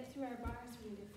get through our bars really we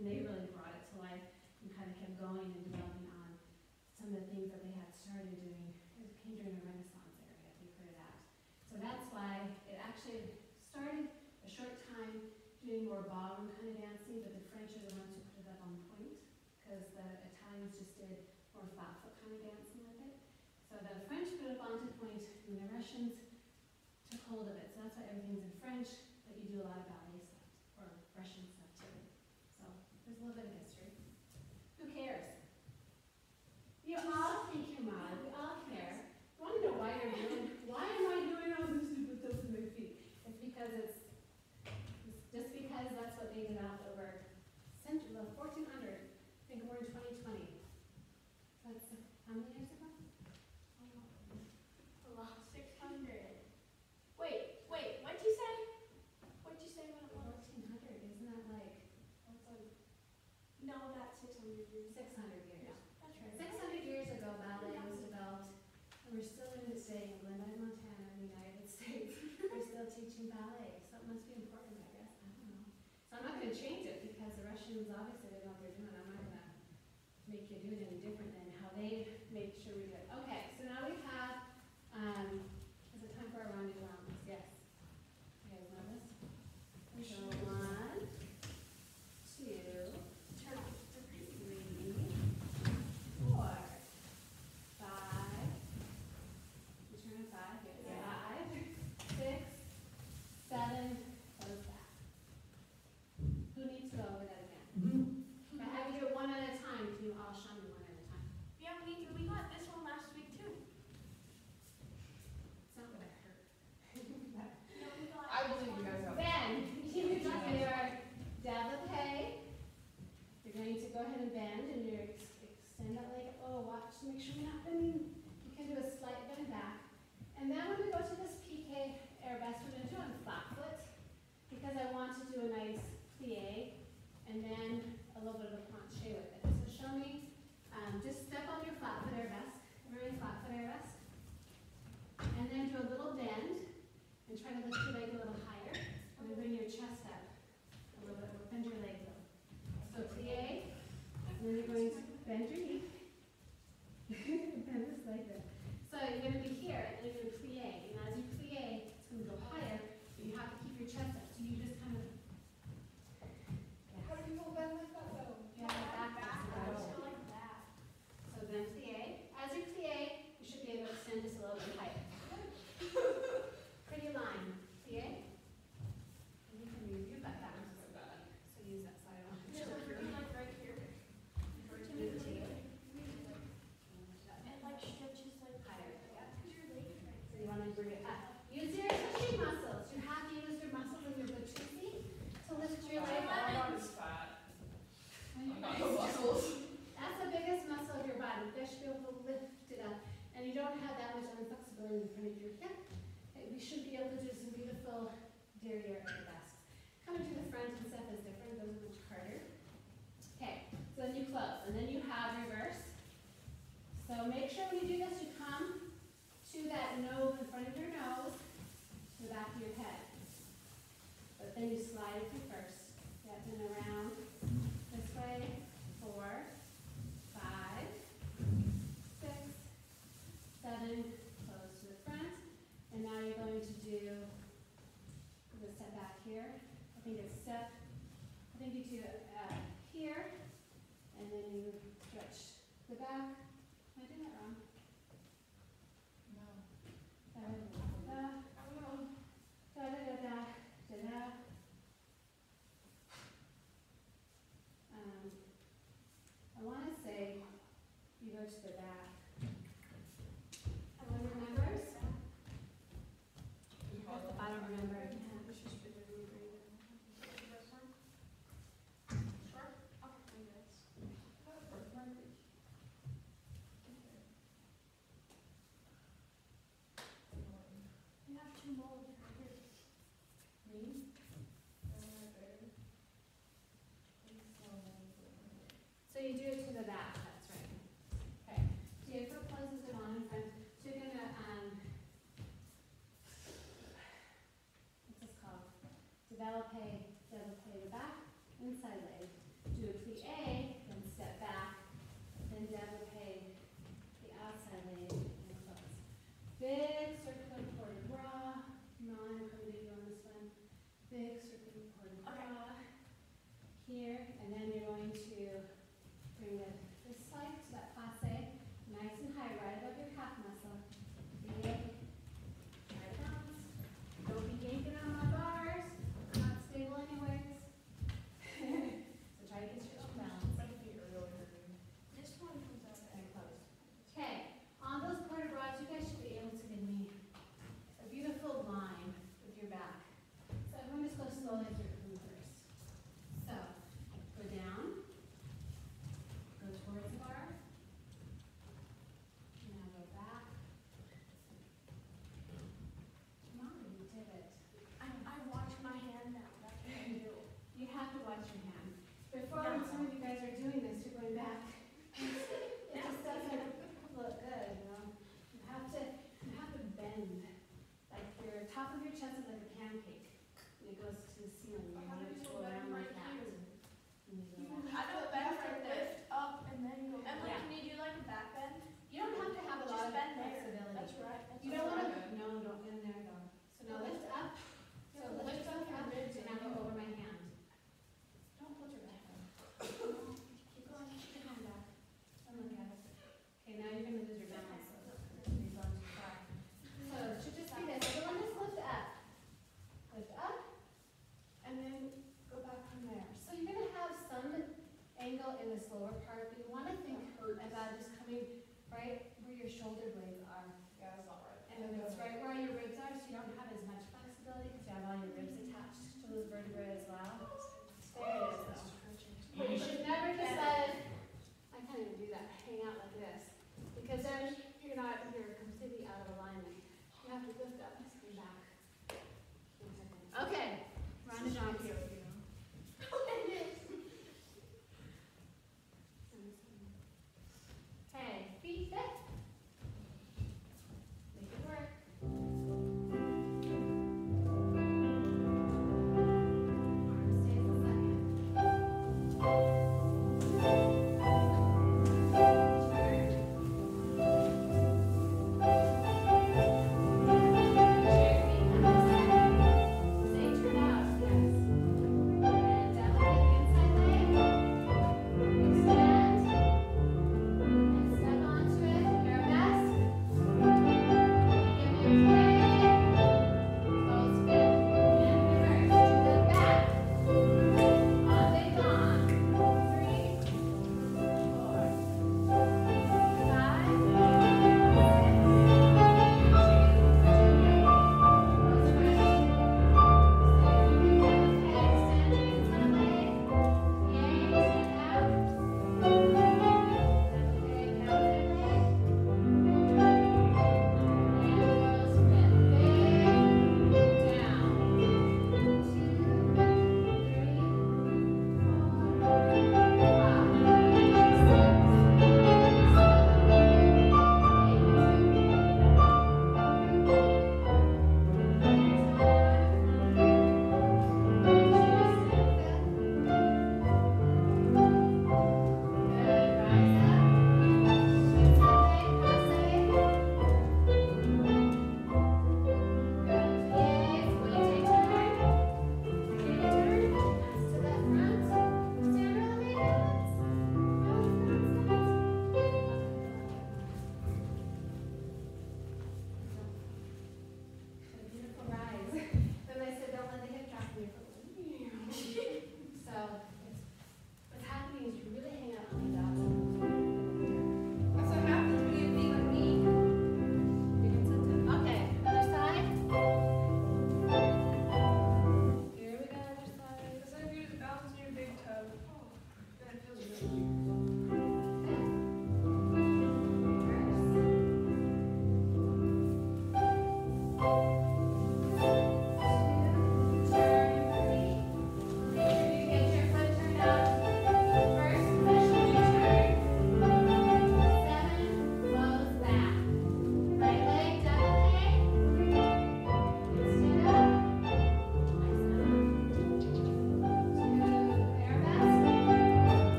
and they really brought it to life and kind of kept going and developing on some of the things that they had started doing. It came during the Renaissance area. if you heard of that. So that's why it actually started a short time doing more ballroom kind of dancing, but the French are the ones who put it up on pointe because the Italians just did more flatfoot foot kind of dancing with it. So the French put it up onto pointe, and the Russians took hold of it. So that's why everything's decisions, obviously they know what they're doing. I'm not gonna make you do it any different than how they make sure we do it. Okay, so now we have, um, is it time for our of rounds? Yes. You guys know this? Turn, five, yeah, Who needs to go over that?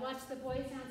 Watched the boys dance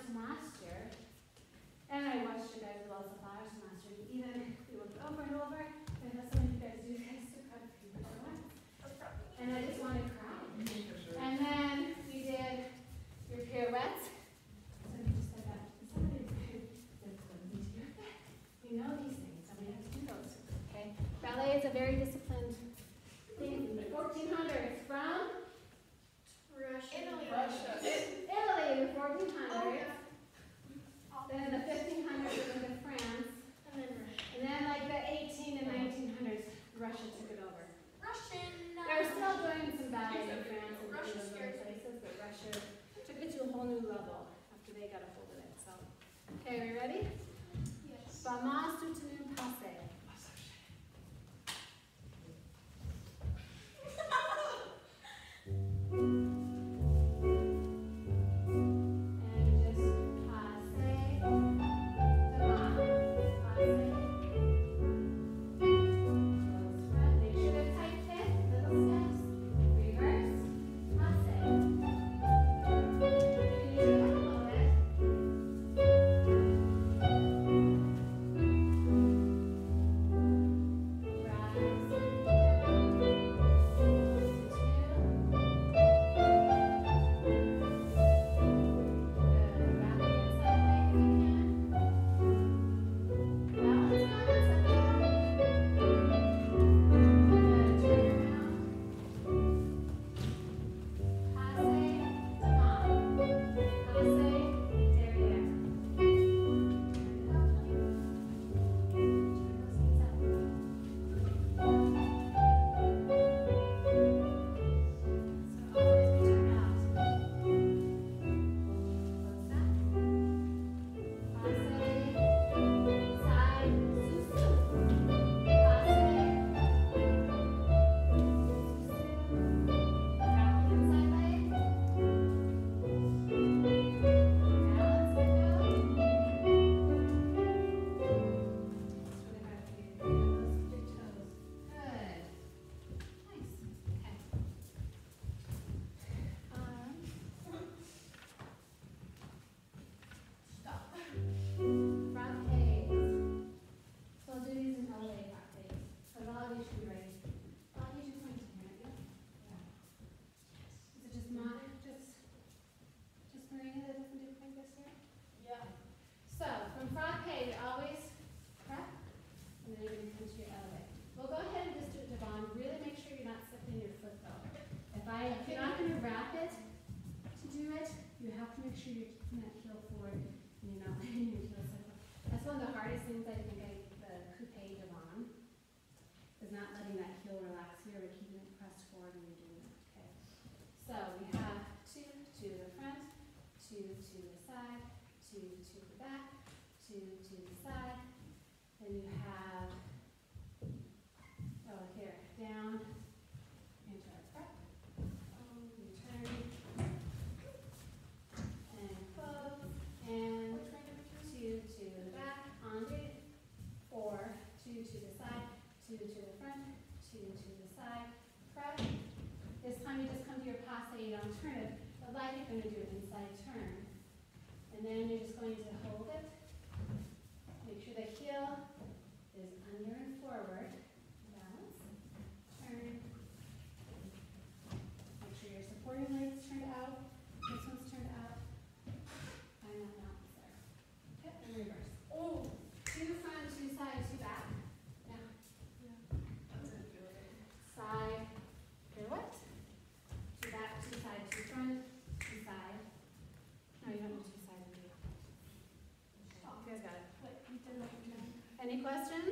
questions?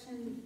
section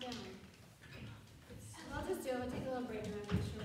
down. I'll just do it. We'll take a little break and I'm sure.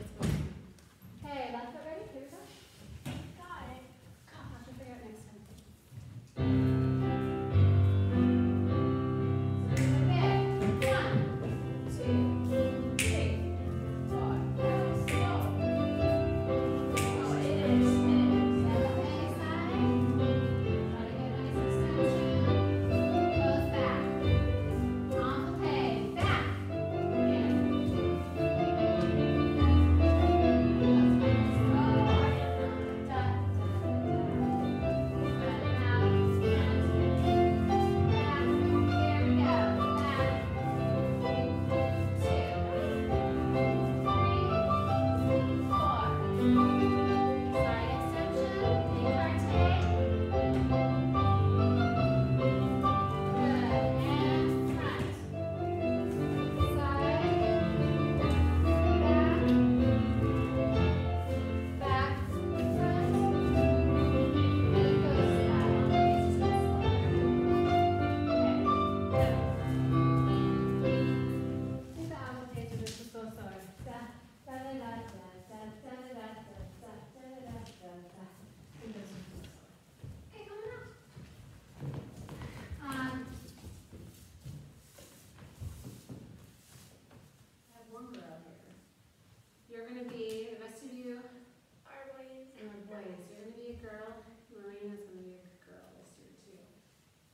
You're going to be a girl. Marina's going to be a girl this year, too.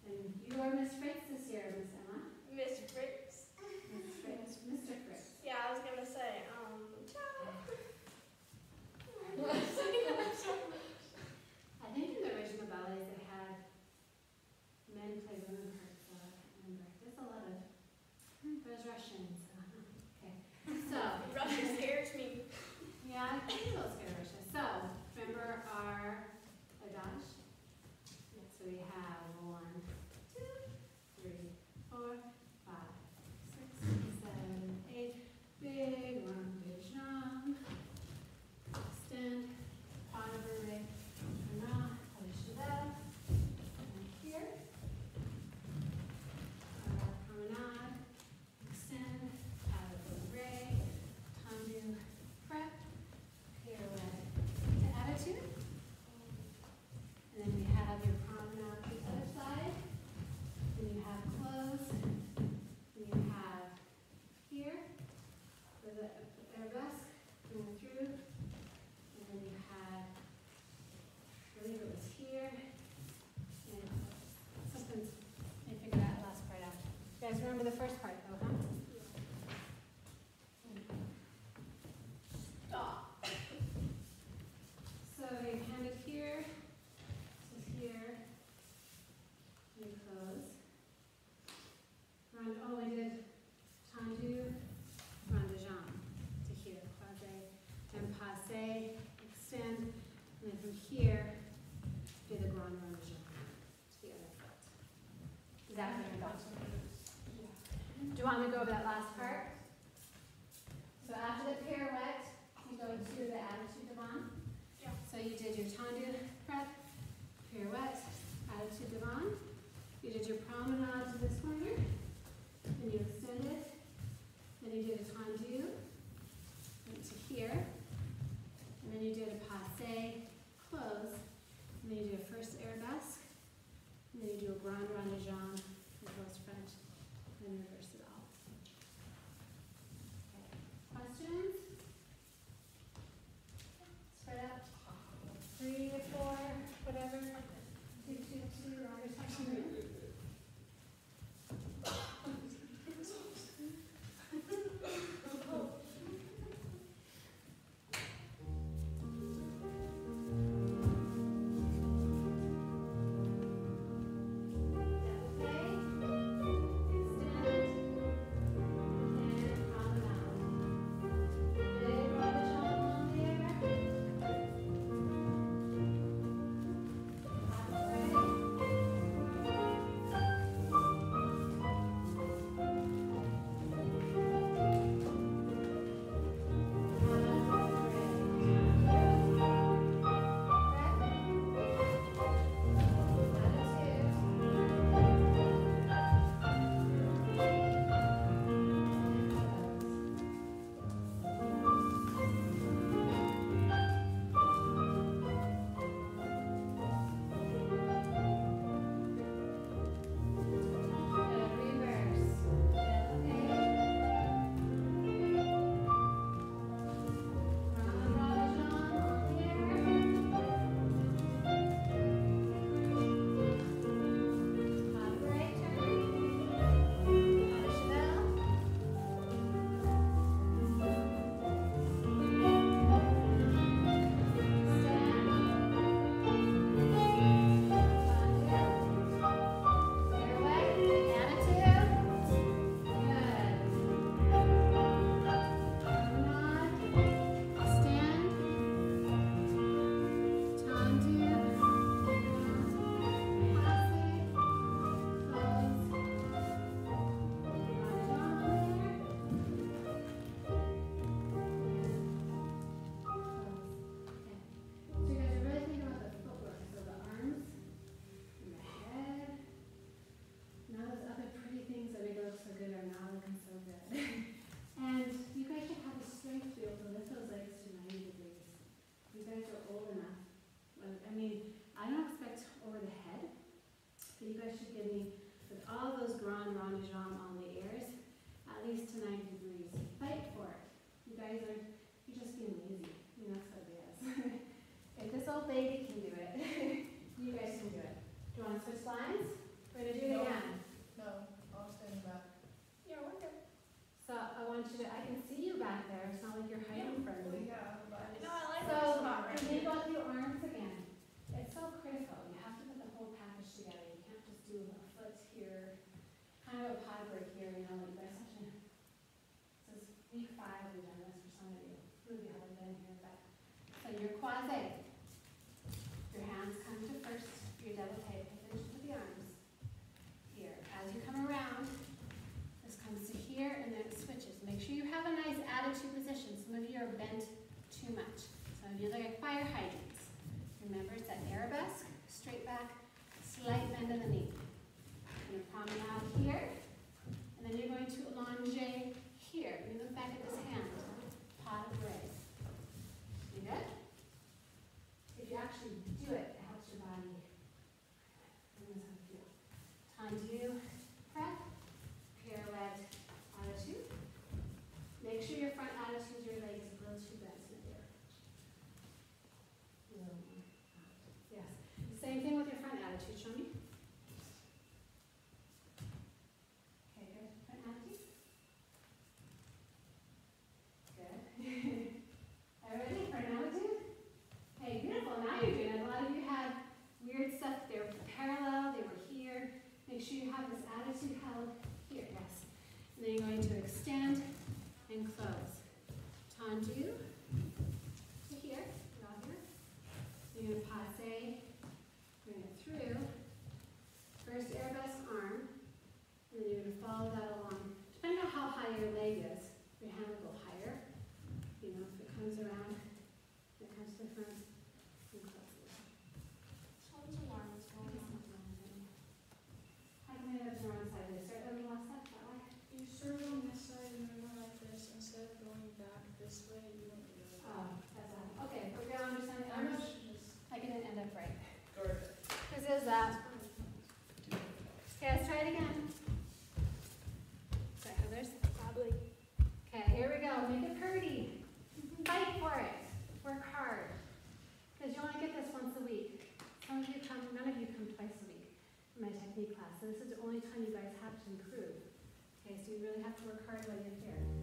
And you are Miss Fritz this year, Miss Emma. Miss Fritz. Remember the first part though, huh? Stop. So you hand it here, to here, you close. Run, oh, I did tendu, rond de jambe, to here, croisé, and passe, extend, and then from here, do the grand rond de jambe, to the other foot. Is that what you got? Do you want me to go over that last you really have to work hard while you're here.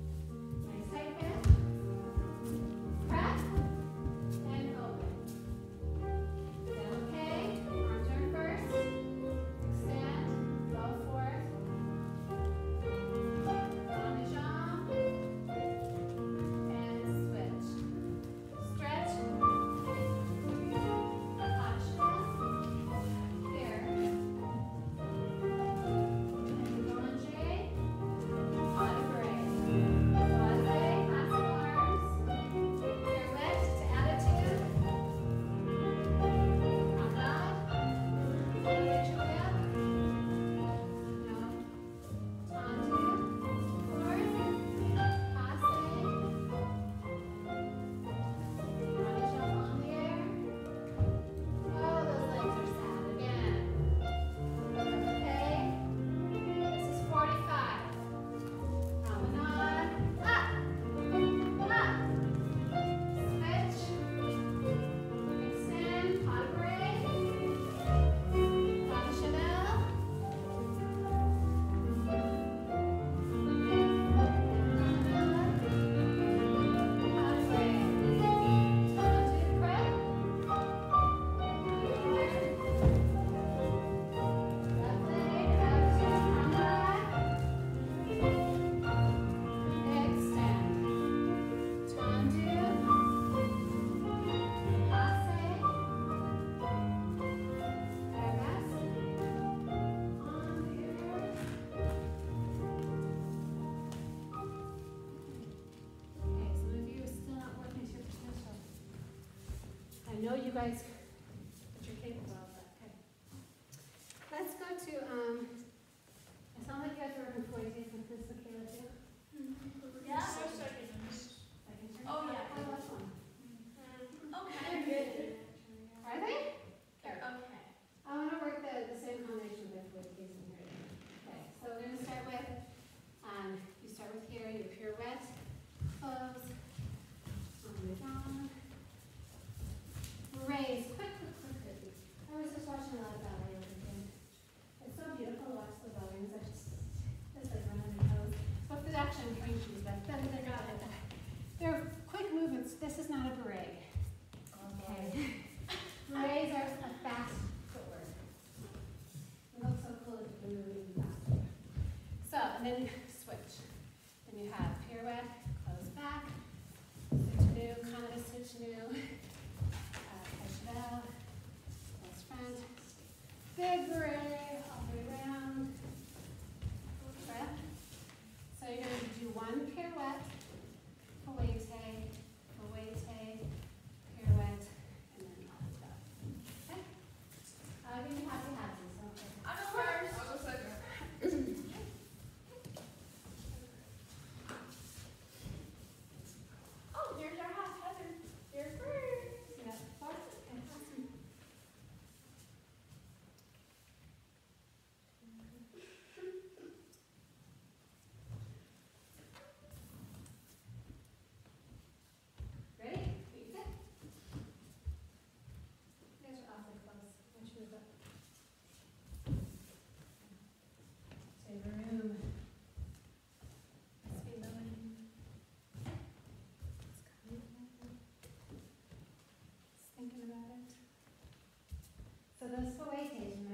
So those fouettes, remember you're to the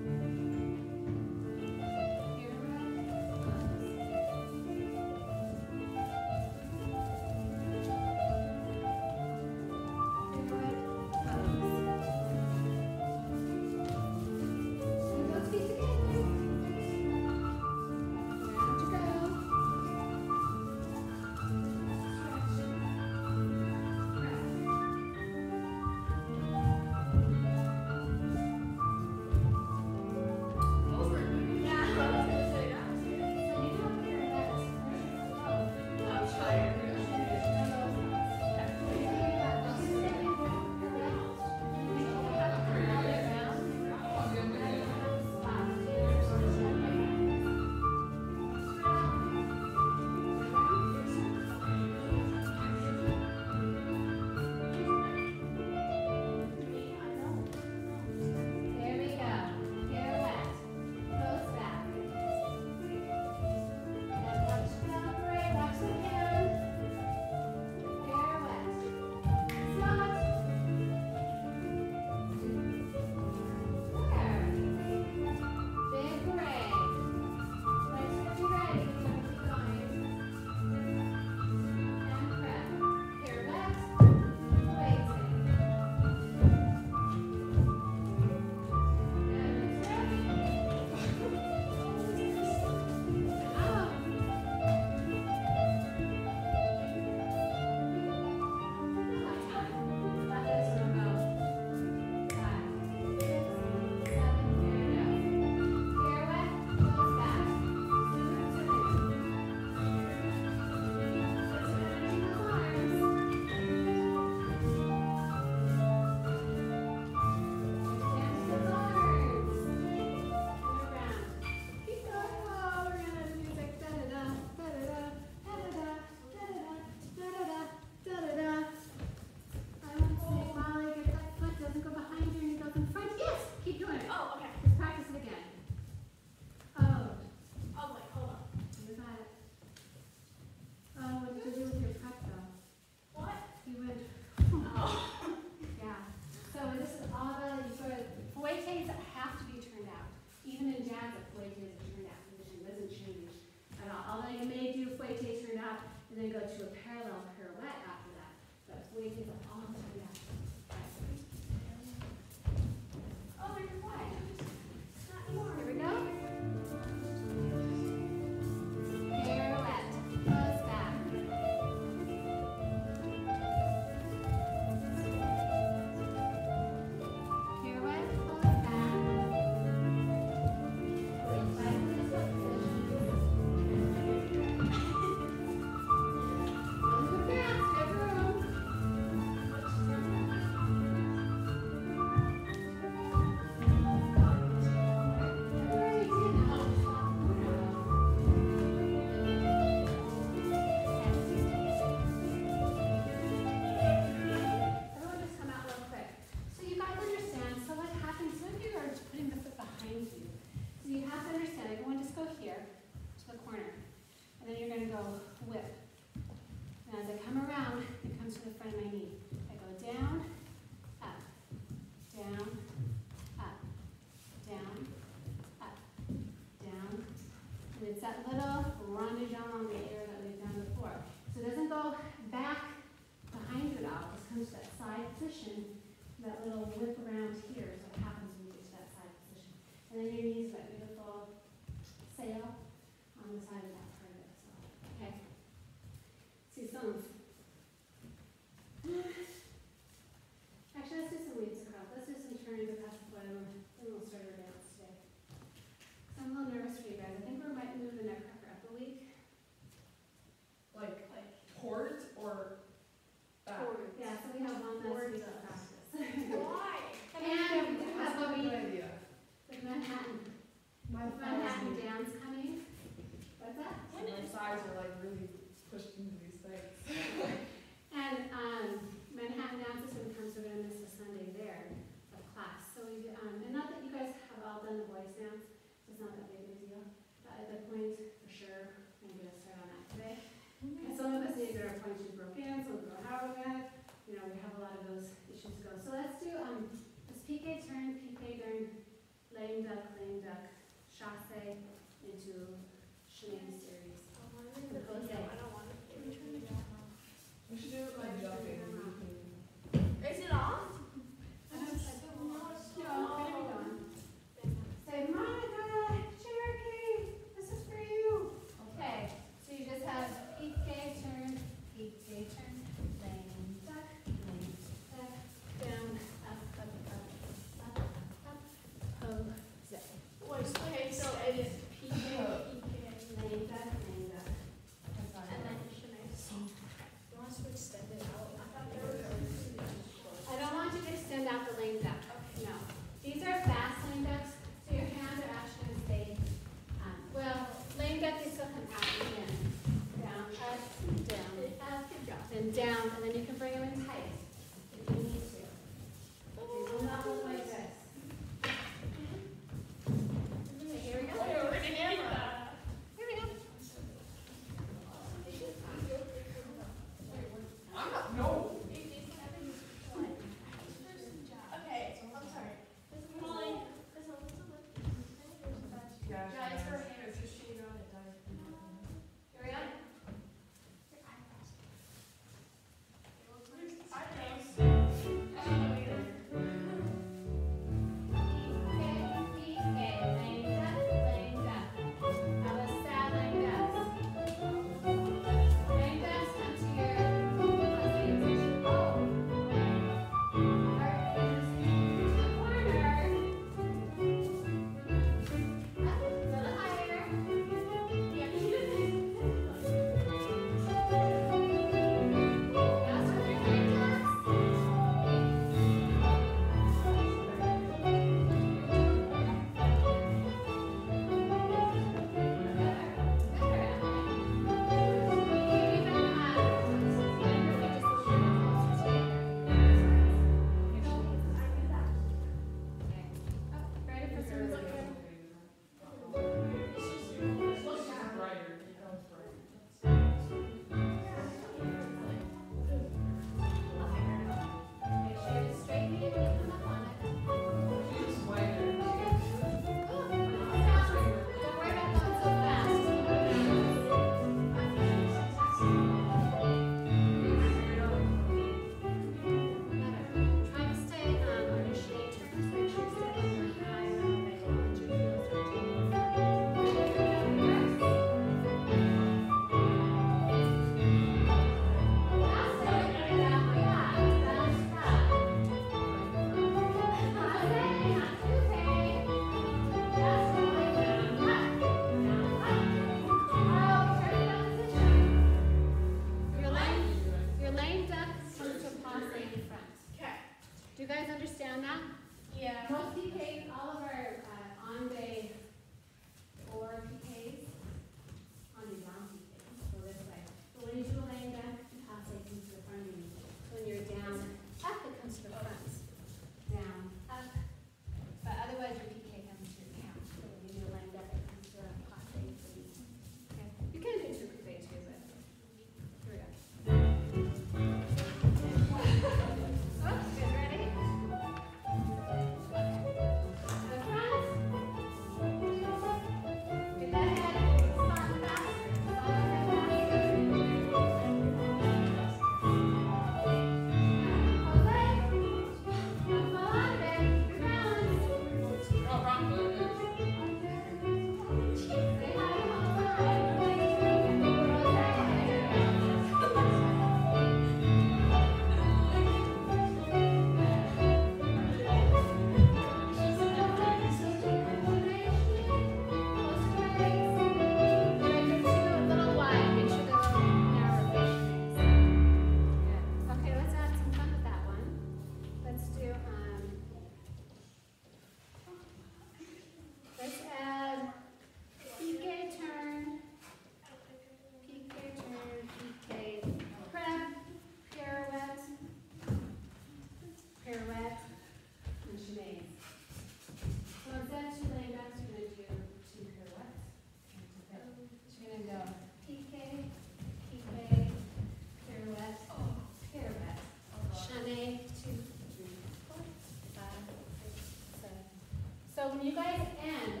when you guys end,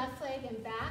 left leg and back,